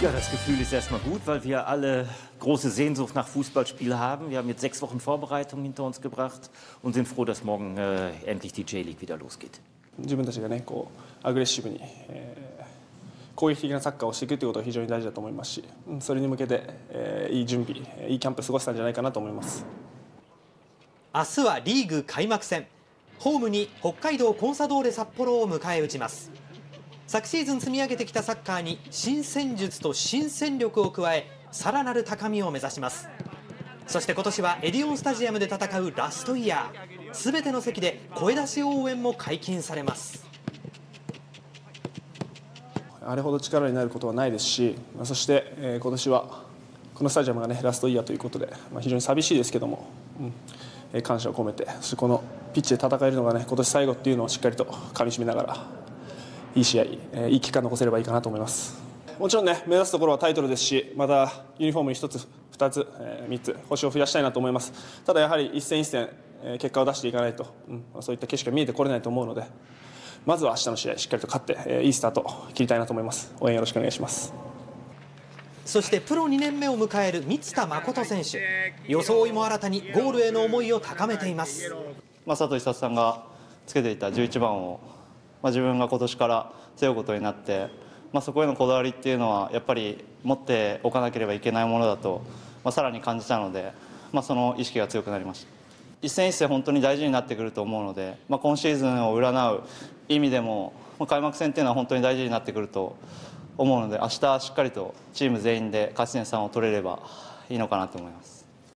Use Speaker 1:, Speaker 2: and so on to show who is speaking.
Speaker 1: Ja, das Gefühl ist erstmal gut, weil wir alle große Sehnsucht nach Fußballspiel haben. Wir haben jetzt sechs Wochen Vorbereitung hinter uns gebracht und sind froh, dass morgen äh, endlich die J-League wieder losgeht.
Speaker 2: 自分たちがねこうアグレッシブに、えー攻撃的なサッカーをしていくということが非常に大事だと思いますし、うんそれに向けて、えーいい準備、いいキャンプを過ごせたんじゃないかなと思います。
Speaker 3: 明日はリーグ開幕戦ホームに北海道コンサドーレ札幌を迎え撃ちます昨シーズン積み上げてきたサッカーに新戦術と新戦力を加えさらなる高みを目指します。そして今年はエディオンスタジアムで戦うラストイヤー。すべての席で声出し応援も解禁されます。
Speaker 2: あれほど力になることはないですし、そして、えー今年はこのスタジアムがねラストイヤーということで、まあ、非常に寂しいですけども、うんえー感謝を込めて、そしてこのピッチで戦えるのがね今年最後っていうのをしっかりとかみしめながら、いい試合、えーいい期間残せればいいかなと思います。もちろんね目指すところはタイトルですし、またユニフォームに1つ、2つ、え3つ星を増やしたいなと思います。ただやはり一戦一戦、えー結果を出していかないと、うんまあそういった景色が見えてこれないと思うので。まずは明日の試合しっかりと勝って、えーいいスタートを切りたいなと思います応援よろしくお願いします
Speaker 3: そしてプロ2年目を迎える満田誠選手装いも新たにゴールへの思いを高めています
Speaker 4: まあ、佐藤久さんがつけていた11番を、まあ、自分が今年から背負うことになって、まあ、そこへのこだわりっていうのはやっぱり持っておかなければいけないものだと、まあ、さらに感じたので、まあ、その意識が強くなりました。一戦一戦本当に大事になってくると思うので、まあ、今シーズンを占う意味でも、まあ、開幕戦っていうのは本当に大事になってくると思うので明日しっかりとチーム全員で勝ち点3を取れればいいのかなと思います。